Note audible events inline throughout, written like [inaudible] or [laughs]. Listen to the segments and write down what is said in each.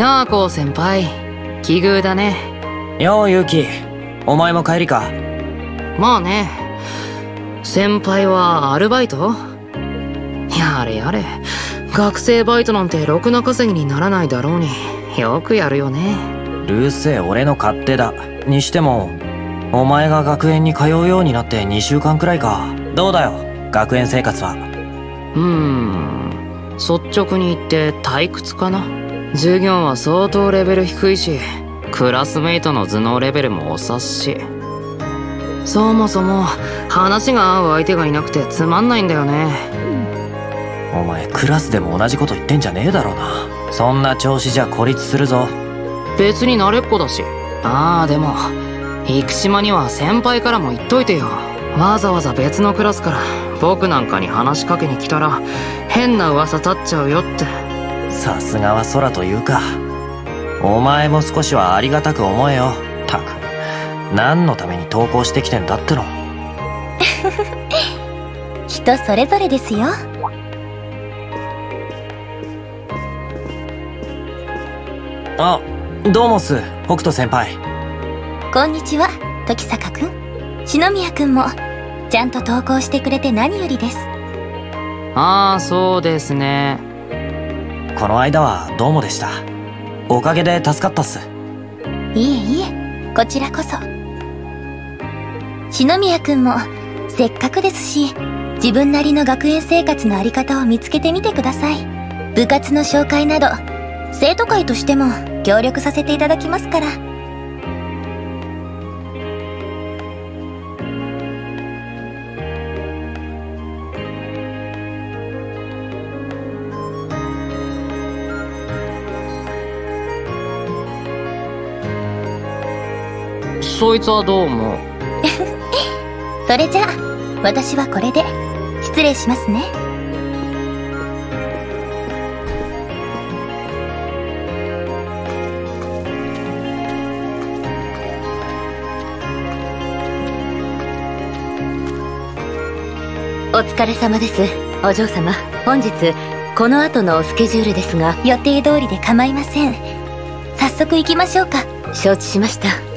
やあこう先輩奇遇だね。ようユキお前も帰りか。まあね。先輩はアルバイト？やれやれ。学生バイトなんてろくな稼ぎにならないだろうに。よくやるよね。うるせえ俺の勝手だ。にしてもお前が学園に通うようになって2週間くらいか。どうだよ学園生活は。うーん。率直に言って退屈かな授業は相当レベル低いしクラスメイトの頭脳レベルもお察し。そもそも話が合う相手がいなくてつまんないんだよね。お前クラスでも同じこと言ってんじゃねえだろうな。そんな調子じゃ孤立するぞ。別に慣れっこだし。ああでも生島には先輩からも言っといてよ。わざわざ別のクラスから僕なんかに話しかけに来たら変な噂立っちゃうよってさすがは空というかお前も少しはありがたく思えよたく何のために投稿してきてんだっての。[laughs] 人それぞれですよ。あどうもっす北斗先輩。こんにちは時坂くん。篠宮くんもちゃんと投稿してくれて何よりです。ああそうですねこの間はどうもでした。おかげで助かったっす。いえいえこちらこそ。篠宮君もせっかくですし自分なりの学園生活のあり方を見つけてみてください。部活の紹介など生徒会としても協力させていただきますから。そいつはどうも [laughs] それじゃあ私はこれで失礼しますね。お疲れ様です。お嬢様。本日この後のスケジュールですが。予定通りで構いません。早速行きましょうか。承知しました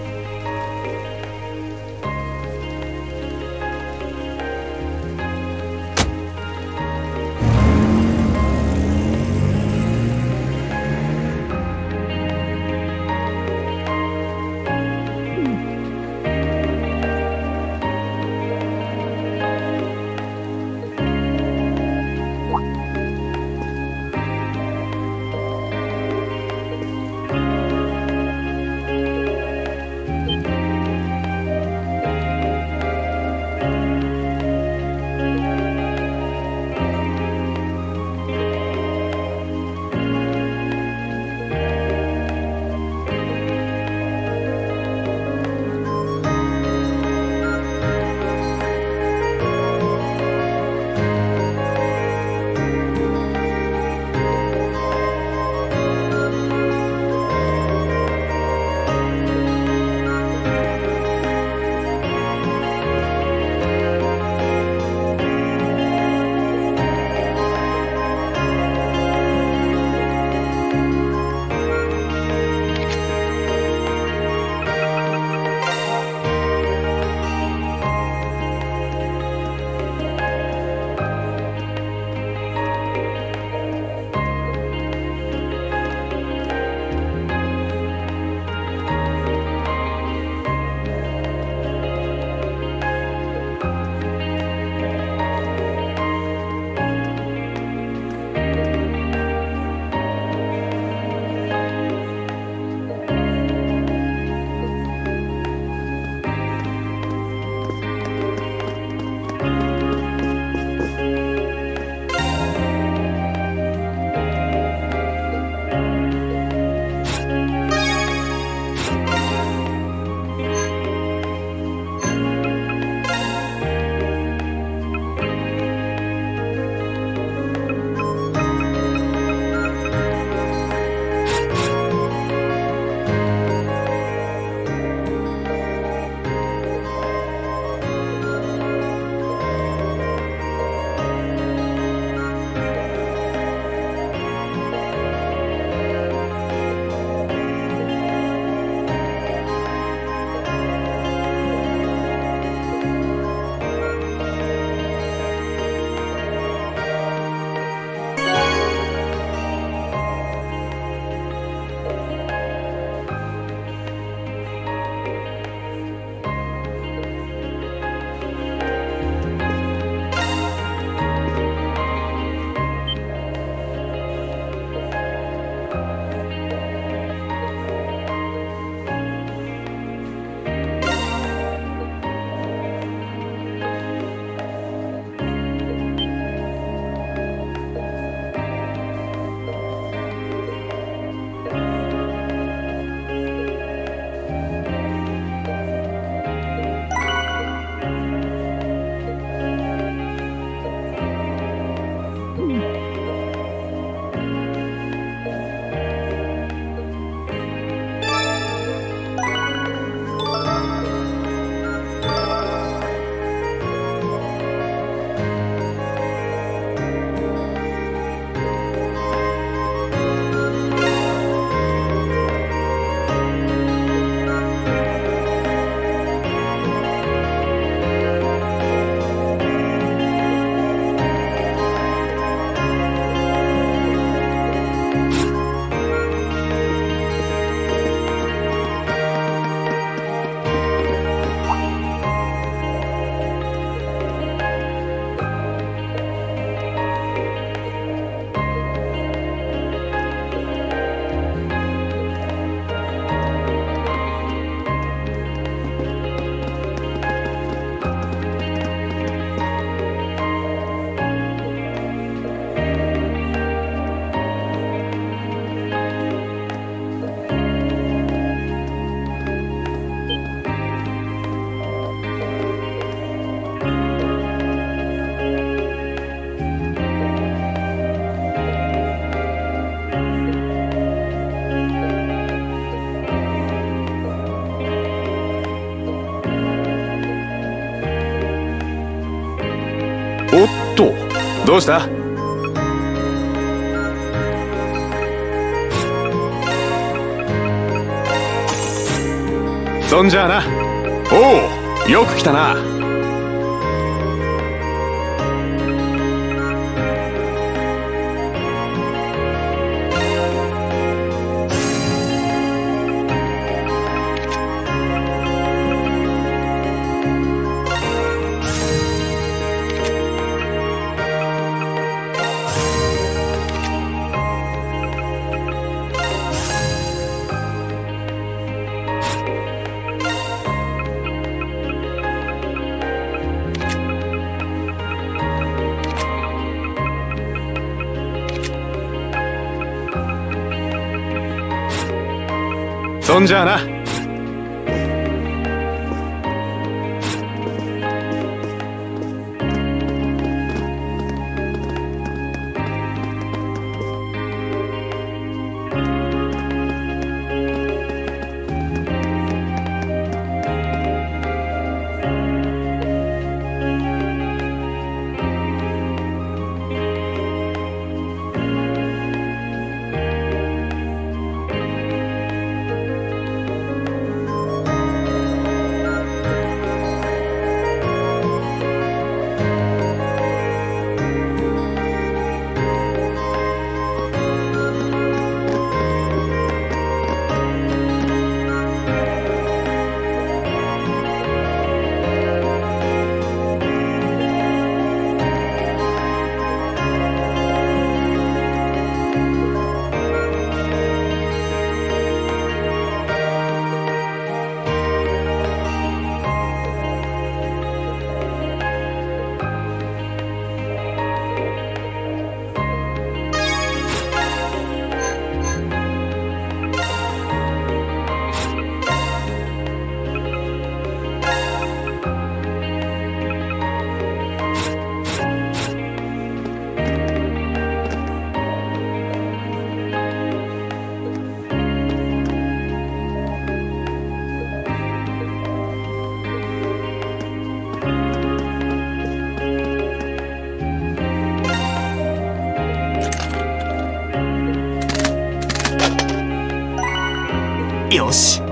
どうした？そんじゃあな。おおよく来たな。んじゃあなし。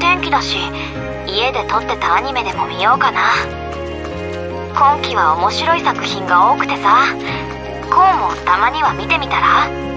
天気だし家で撮ってたアニメでも見ようかな。今季は面白い作品が多くてさ。こうもたまには見てみたら？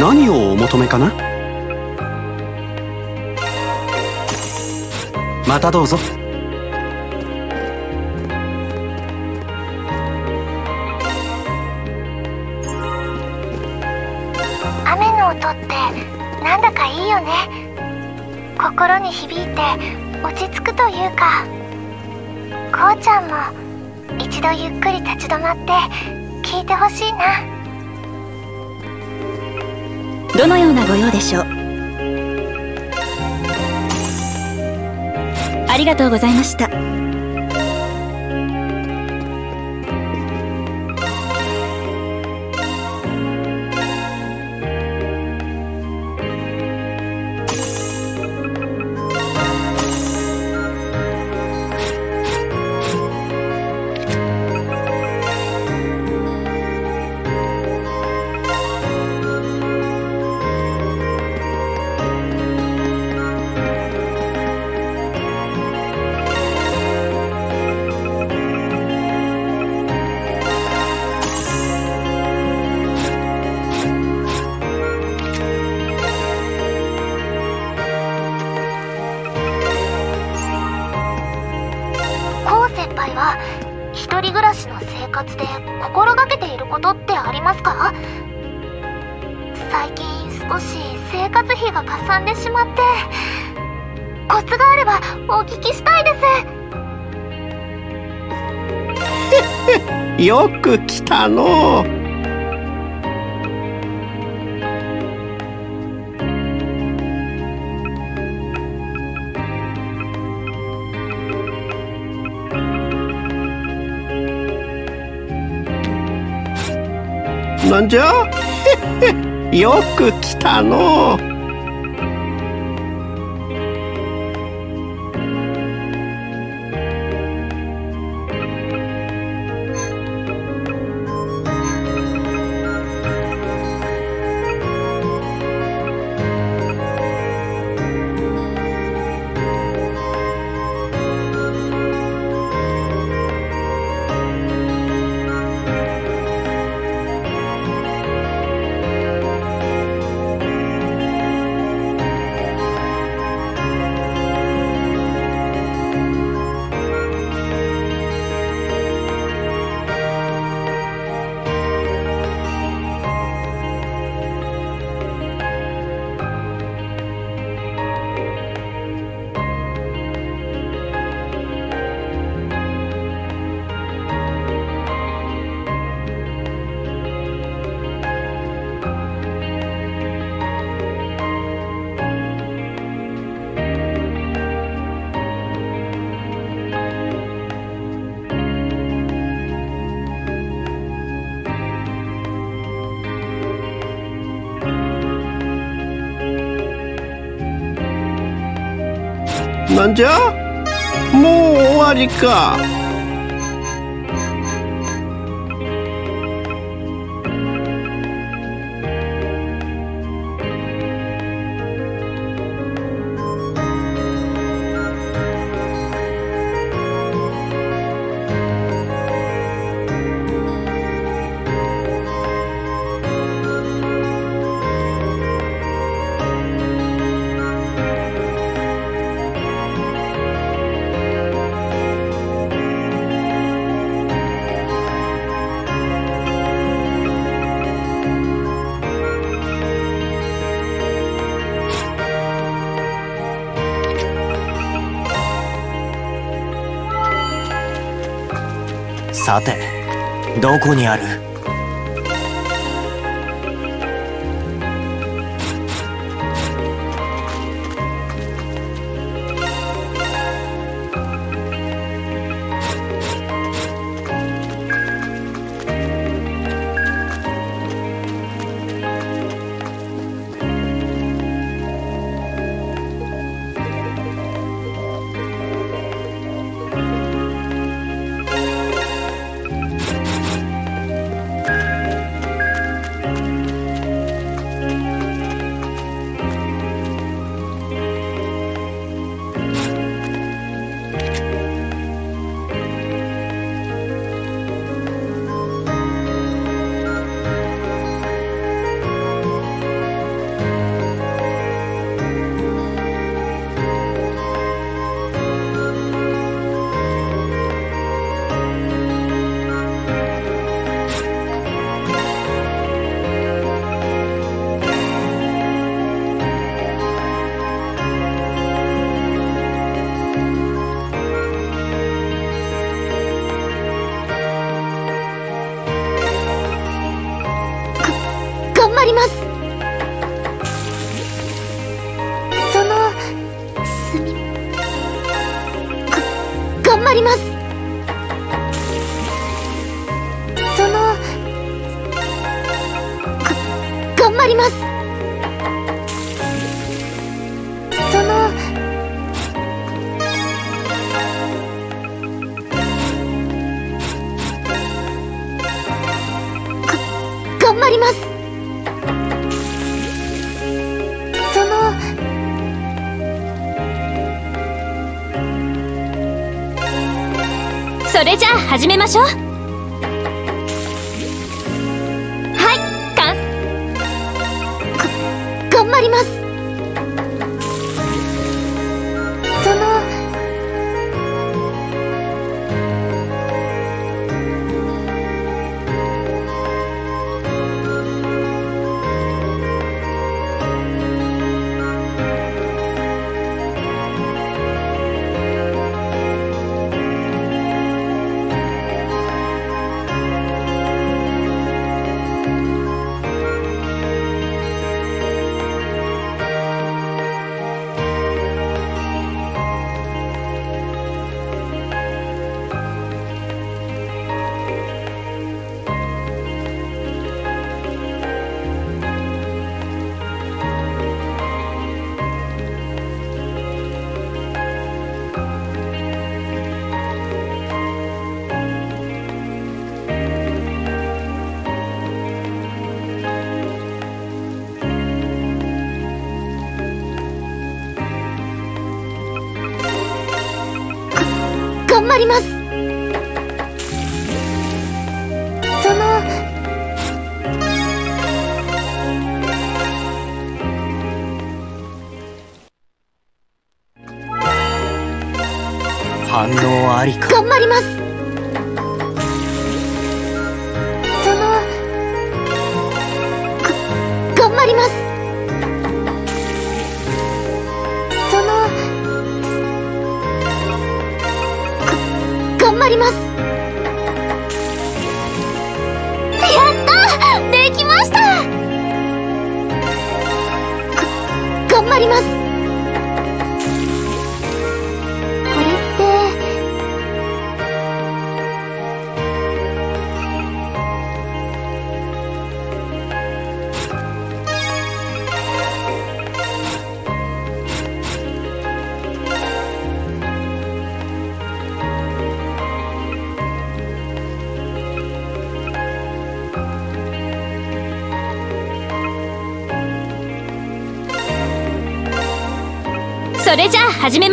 何をお求めかな？またどうぞ。ありがとうございました。じゃ [laughs] よく来たのう。 남자? 뭐, 아니까. さてどこにある？ります。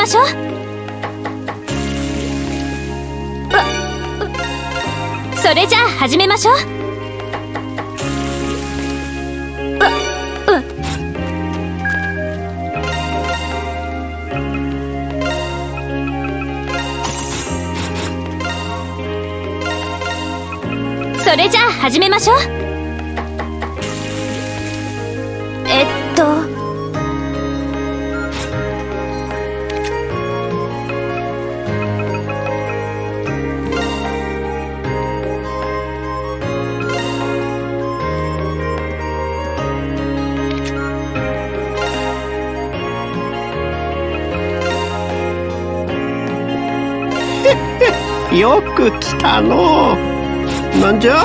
しょ？うそれじゃあ始めましょう。それじゃあ始めましょう。く来たの。うなんじゃ？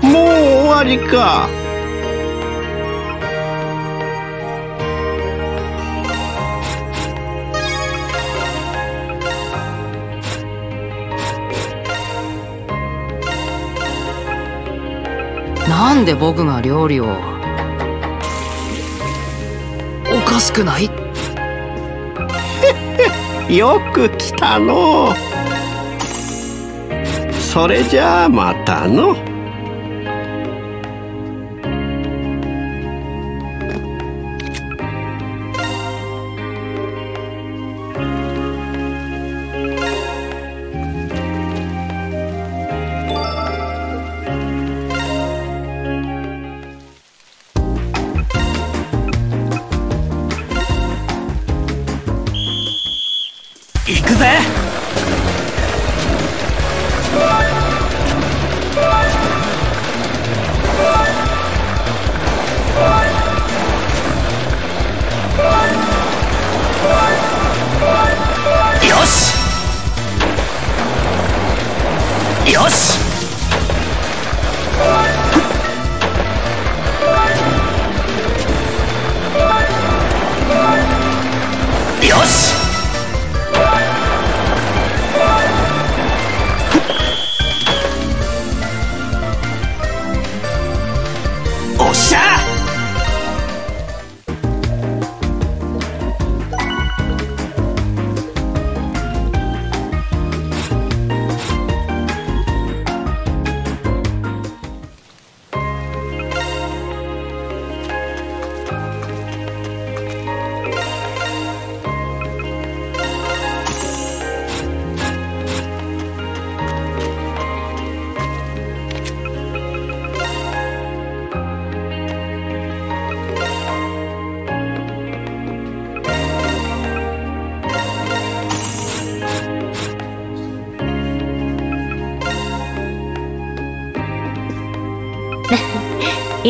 もう終わりか。なんで僕が料理を？おかしくない？よく来たの。うそれじゃあまたの。よし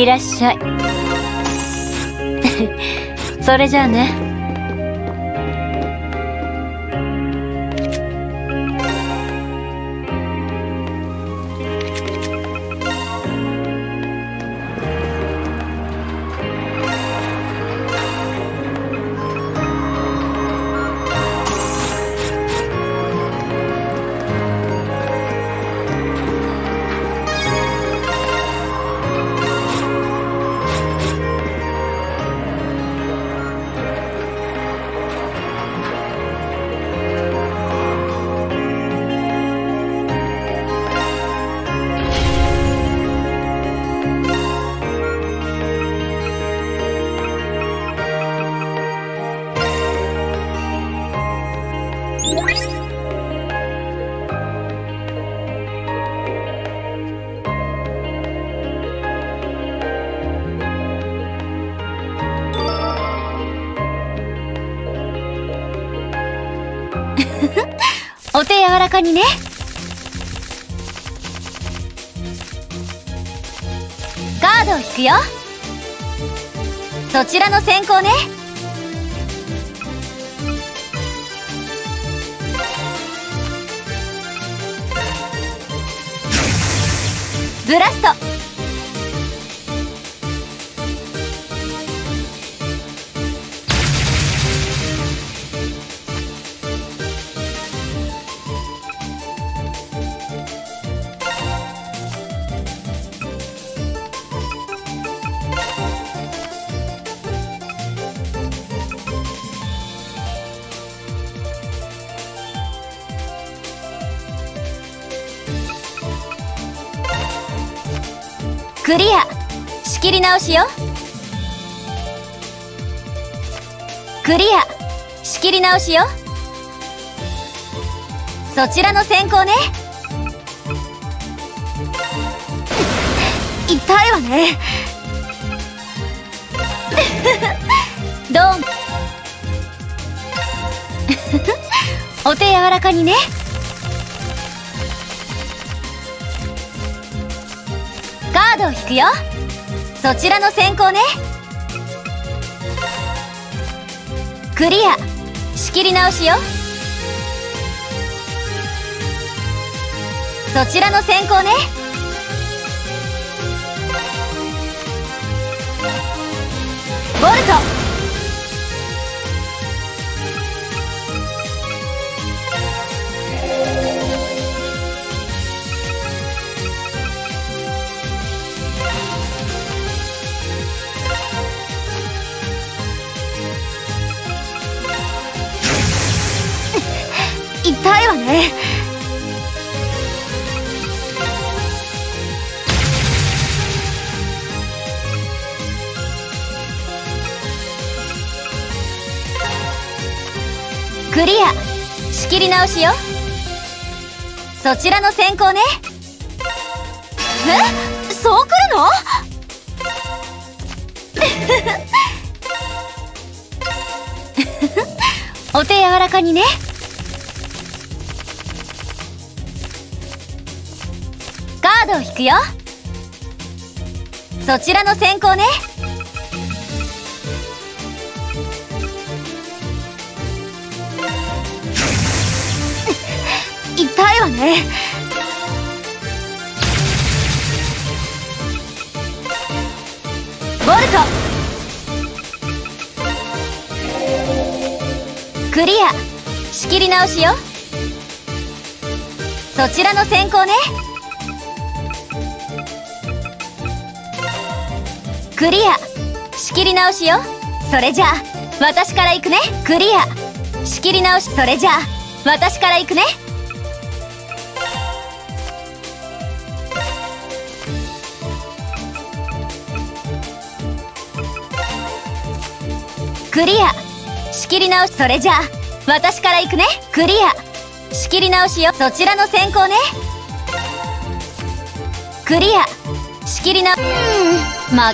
いらっしゃい。[laughs] それじゃあね。柔らかにね。ガードを引くよ。そちらの先行ね。クリア。仕切り直しよ。クリア。仕切り直しよ。そちらの先行ね。痛いわね。どう [laughs] お手柔らかにね。引くよ。そちらの先行ね。クリア。仕切り直しよ。そちらの先行ね。ボルト。直しよ。そちらの先行ね。え？そう来るの？[laughs] お手柔らかにね。カードを引くよ。そちらの先行ね。痛いわね切り直しよ。そちらの先行ね。クリア。仕切り直しよ。それじゃあ私から行くね。クリア。仕切り直し。それじゃあ私から行くね。クリア。仕切り直し。それじゃあ私から行くね。クリア。仕切り直しよ。そちらの先行ね。クリア。仕切り直うん。ま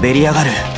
滑り上がる。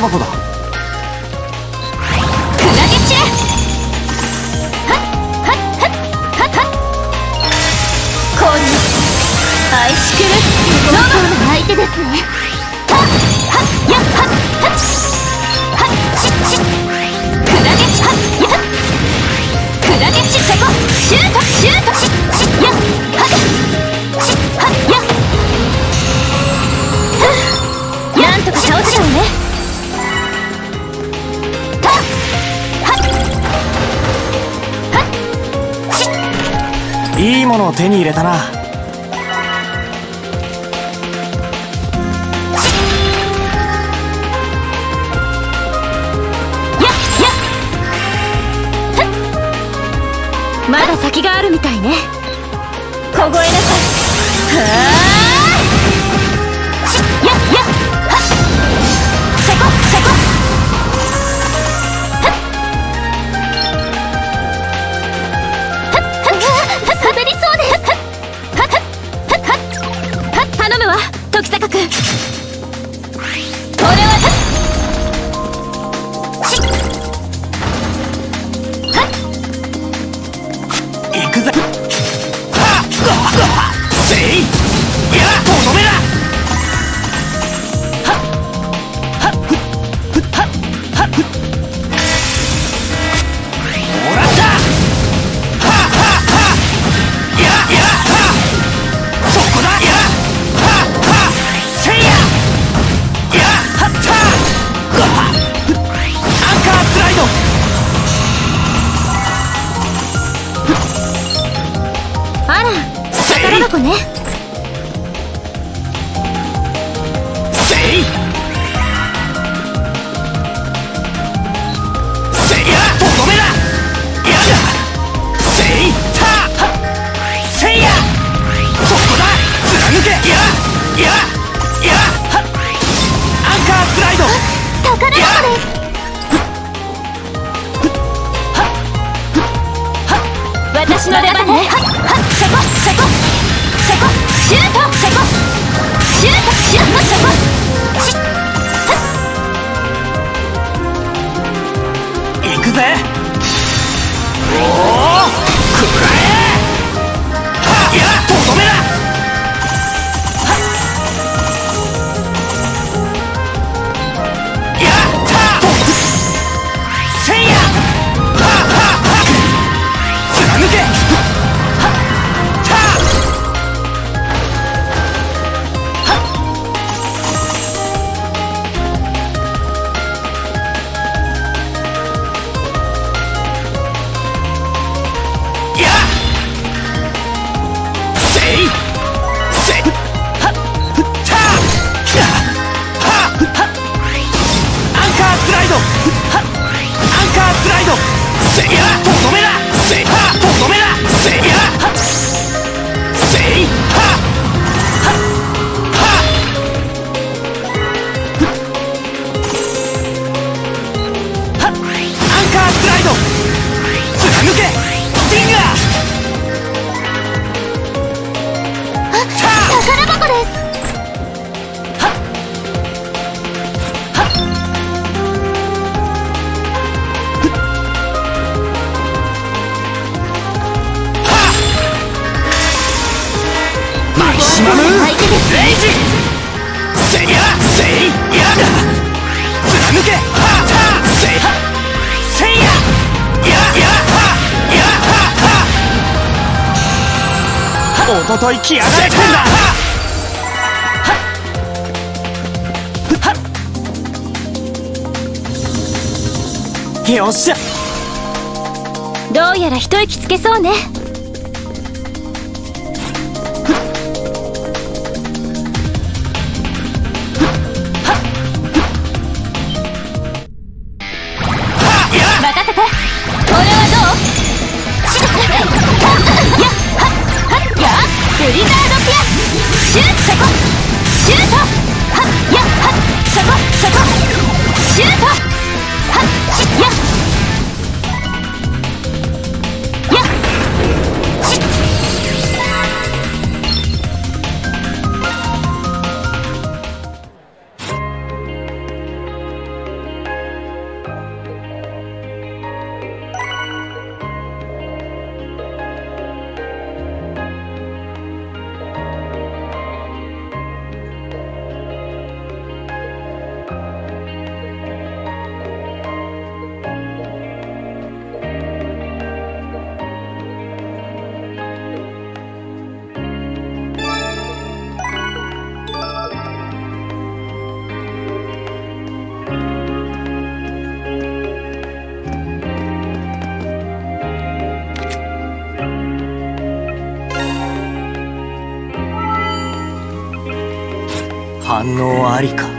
宝箱だ。クラゲチこんの愛しくる相手ですね。手に入れたな。[laughs] 先があるみたいね。凍えなさい。はあ。Thank you. 反応ありか？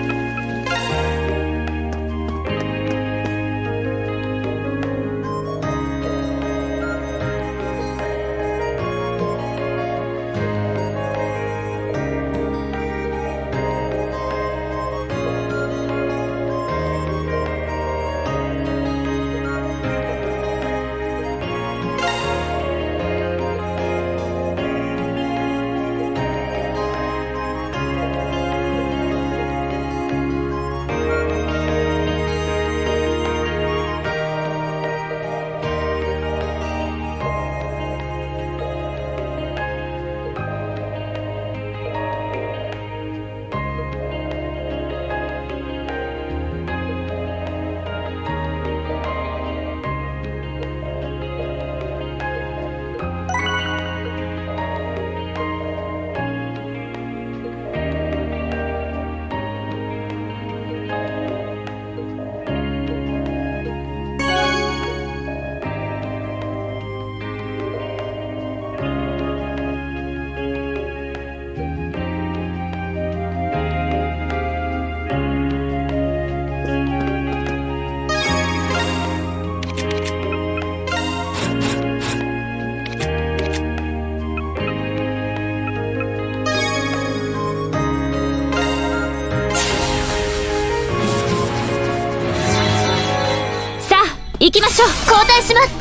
行きましょう。交代します。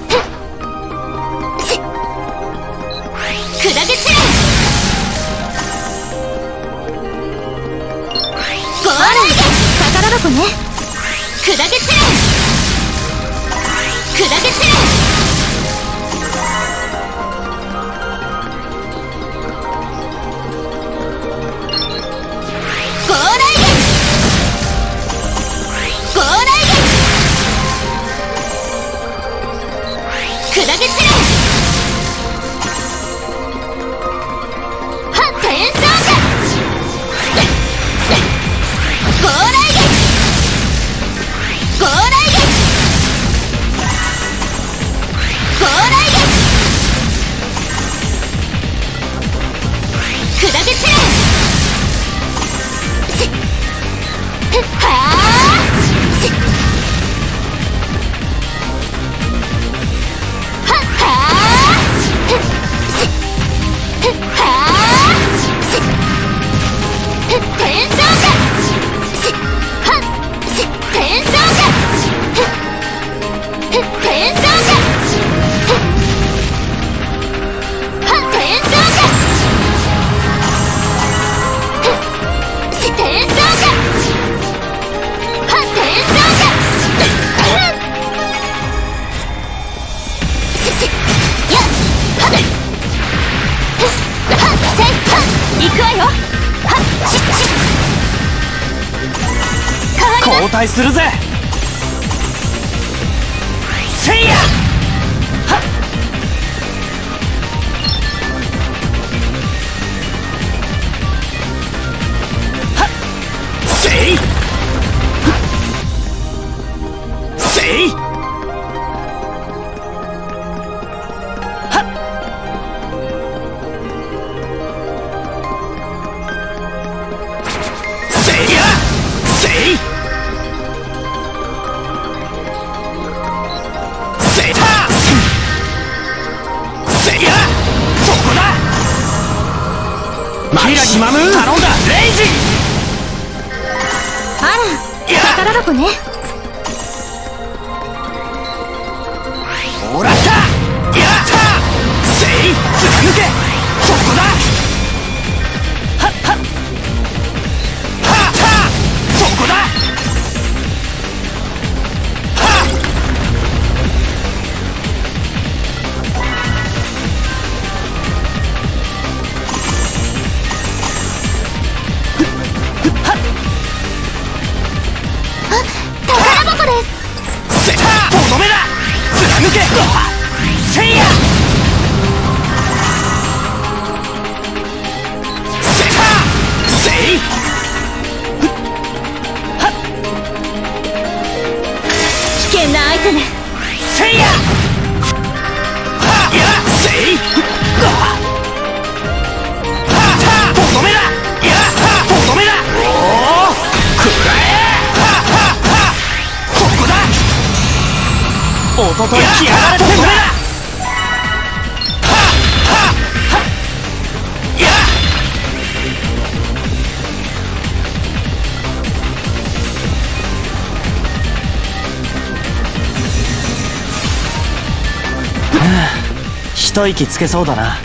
一息つけそうだな。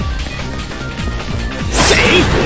せい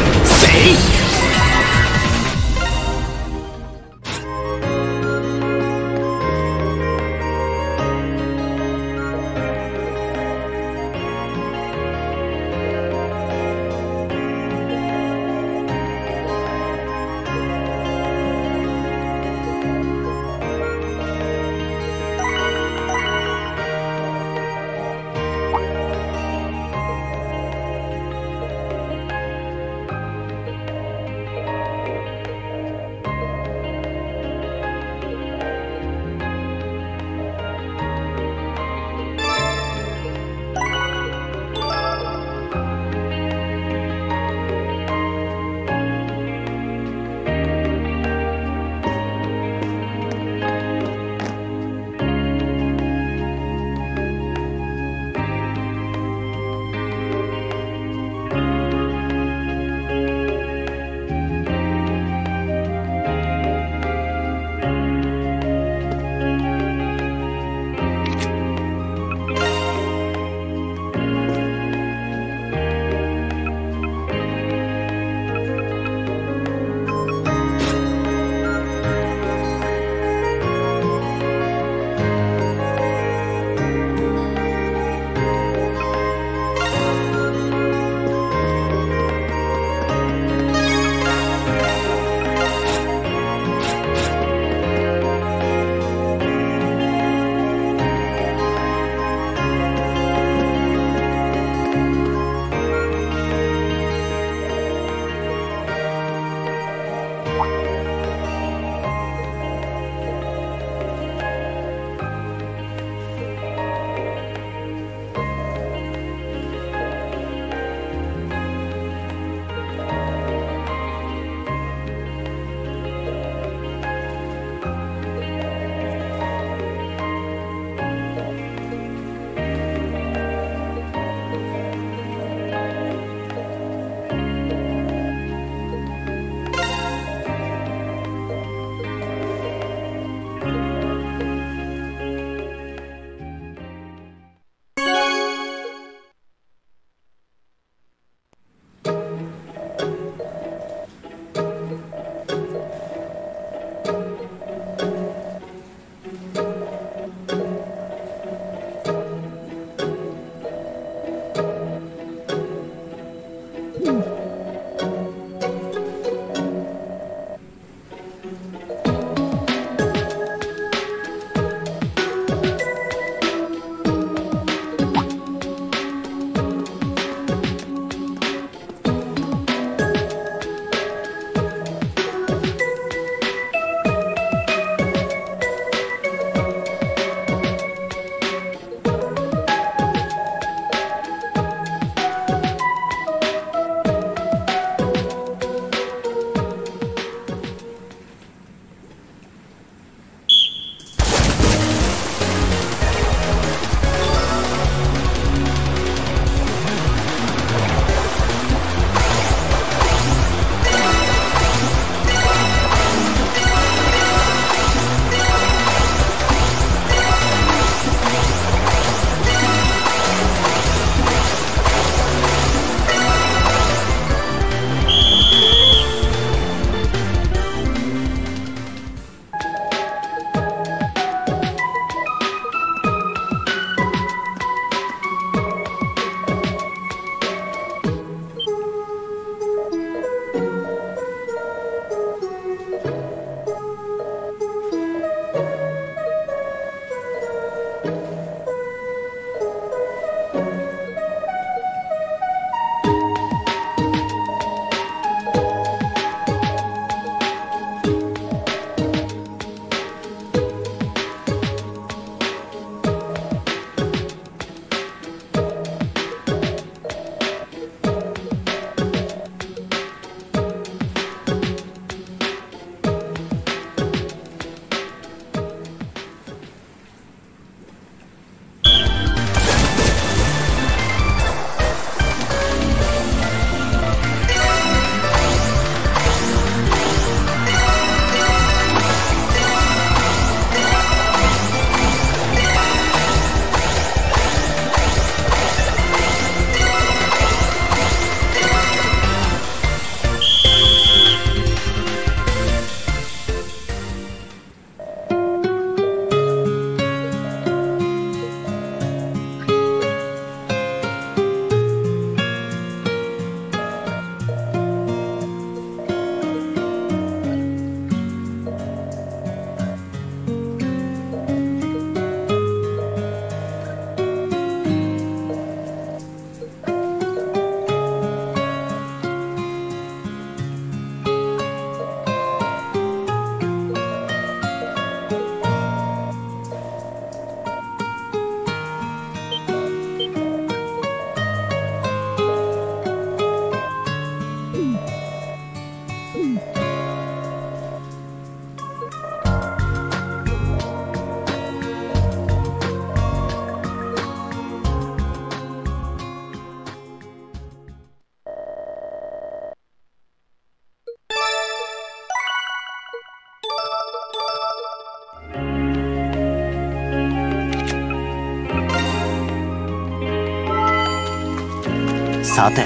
さて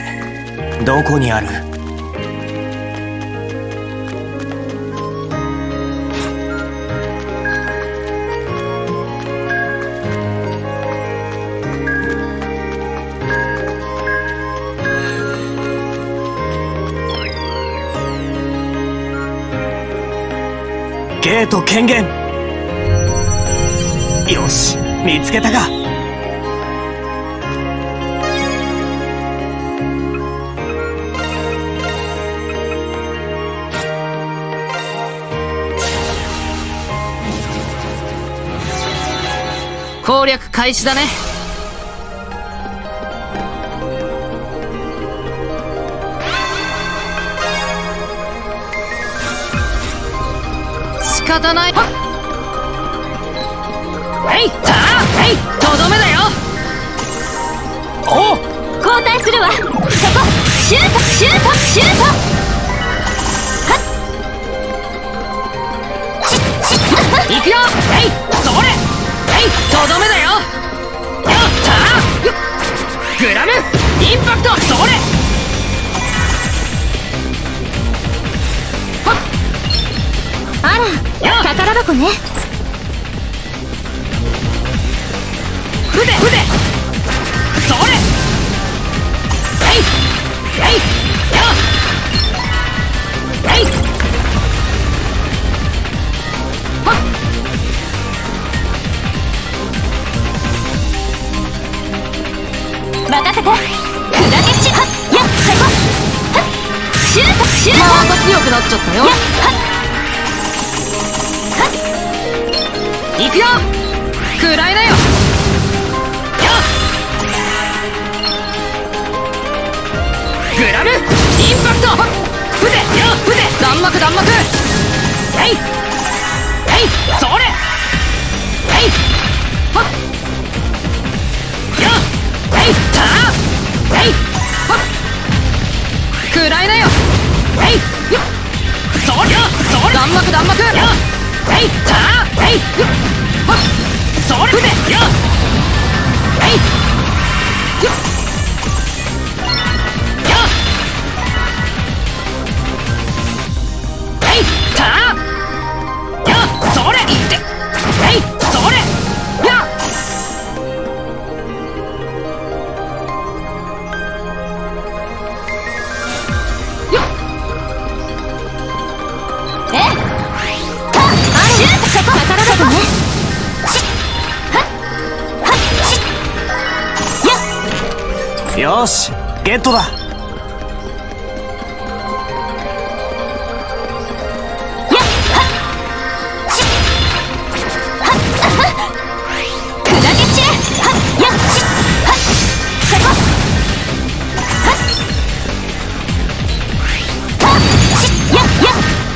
どこにある？ゲート権限。よし見つけたか。攻略開始だね。仕方ない。はっ。えいたあえいとどめだよ。お交代するわ。そこシュートシュートシュートら宝箱ね。そりゃそれ弾幕弾幕よえいたあはいはっそれ筆よえいよよえいたあよそれってはいっ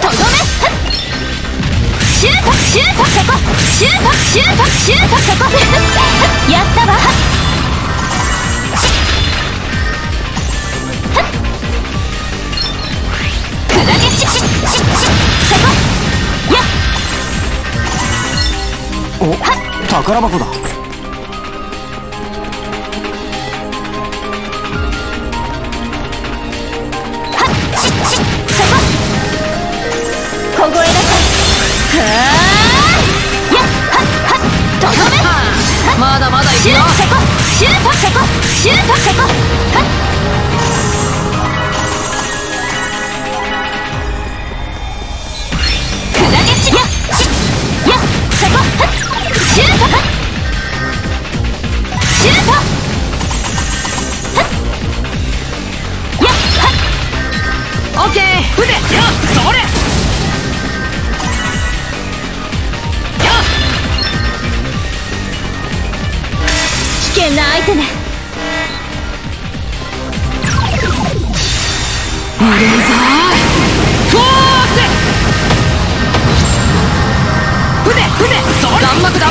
とどめはっシュートそこシュートシュートシュートそこやったわ。お宝箱だ。凍えなさいはあやっはっはっとどめまだまだ行くよシュートそこシュートそこシュートそこはっ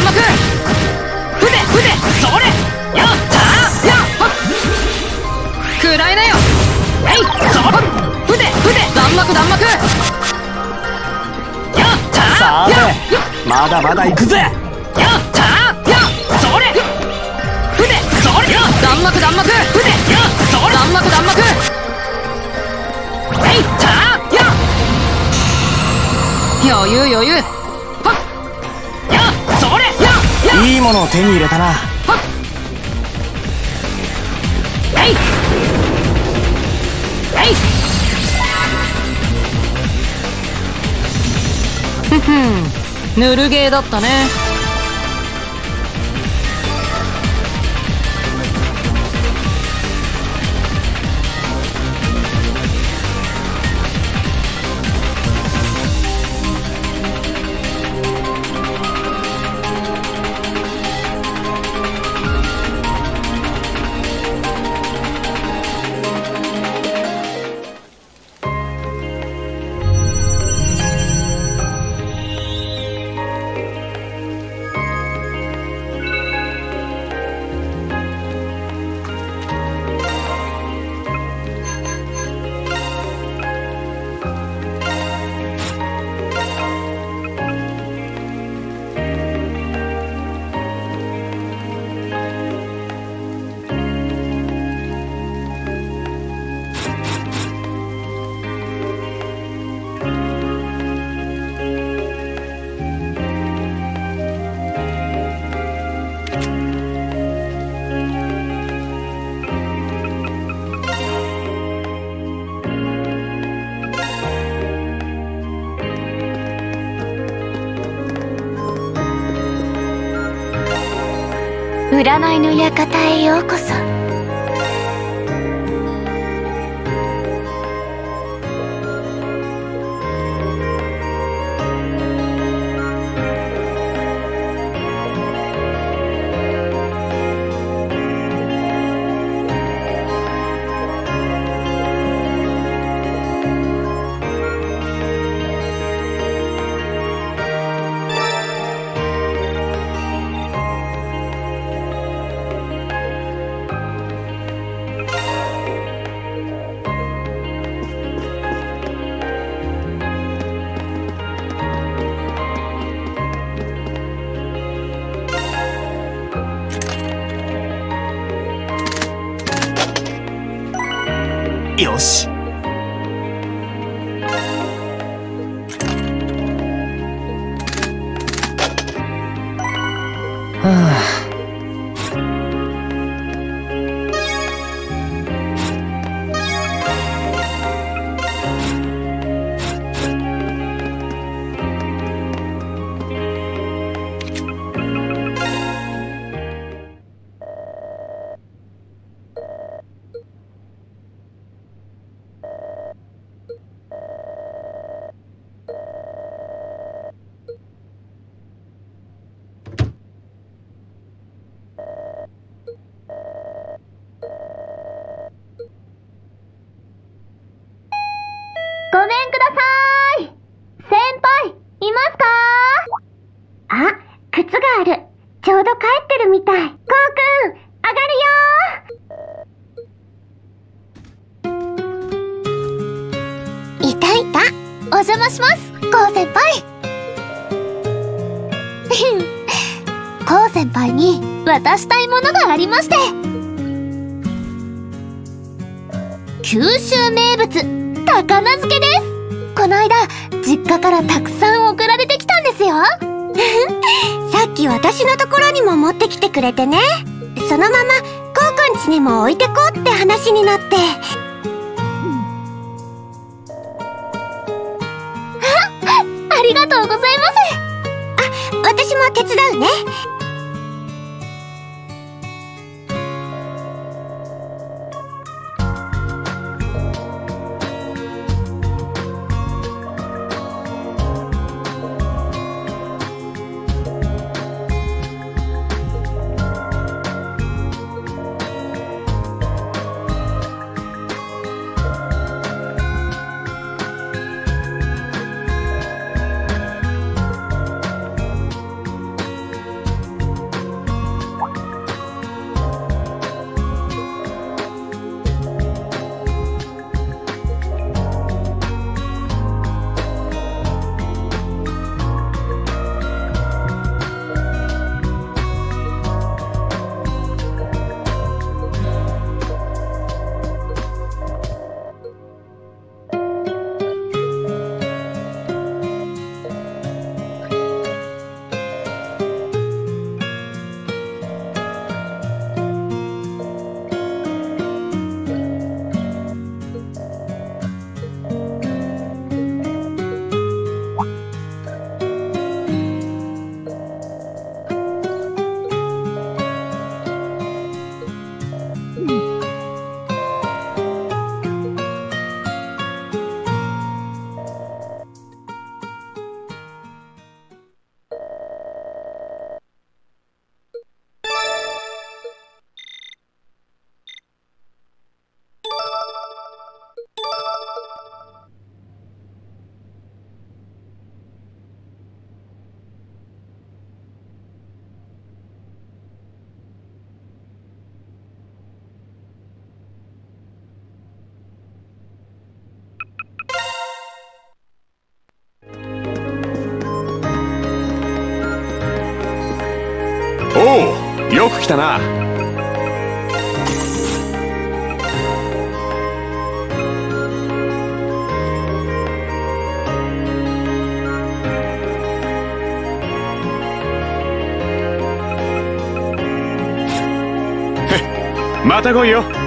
幕。弾幕それ。やった。やはっなよ。えいそ弾幕弾幕。やった。さやてまだまだ行くぜ。やった。やそれ。筆それ。や弾幕弾幕。それ。弾幕弾幕。えいった。や余裕余裕いいものを手に入れたな。えい。えい。ふふん。ぬるゲーだったね。占いの館へようこそ。話になって。来たな。また来いよ。